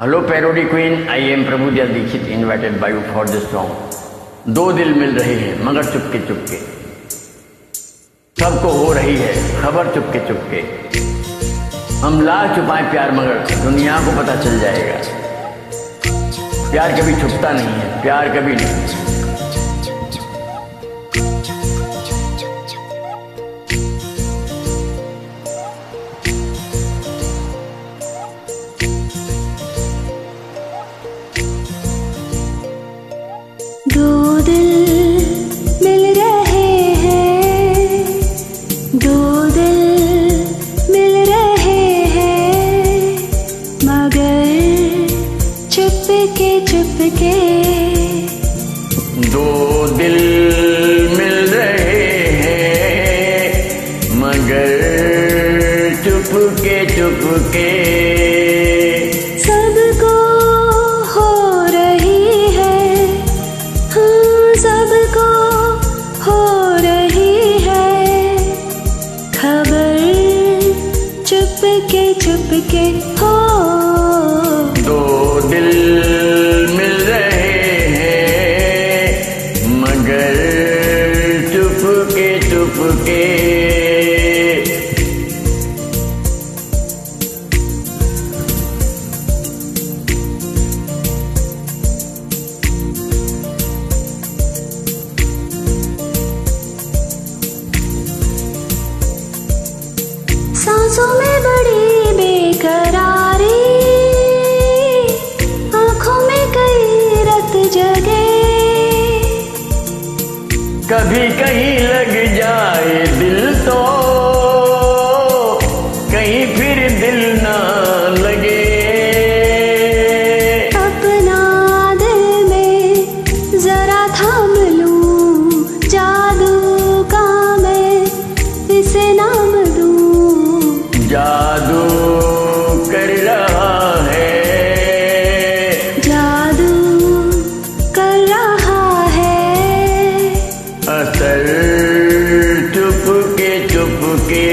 Hello parody queen I am Prabhuja Dixit invited by you for this song दो दिल मिल रहे हैं, मगर चुपके चुपके। सबको हो रही है, खबर चुपके चुपके। हम ला चुपाए प्यार, मगर दुनिया को पता चल जाएगा। प्यार कभी छुपता नहीं है, प्यार कभी नहीं। चुपके चुपके। दो दिल मिल रहे हैं मगर चुपके चुपके। सबको हो रही है हाँ सबको हो रही है। खबर चुपके चुपके हो चुपके कभी कहीं लग जाए दिल तो कहीं फिर दिल ना लगे। अपना दिल में जरा थाम लू जादू का मैं इसे नाम दू। जादू कर रहा चुप के चुप के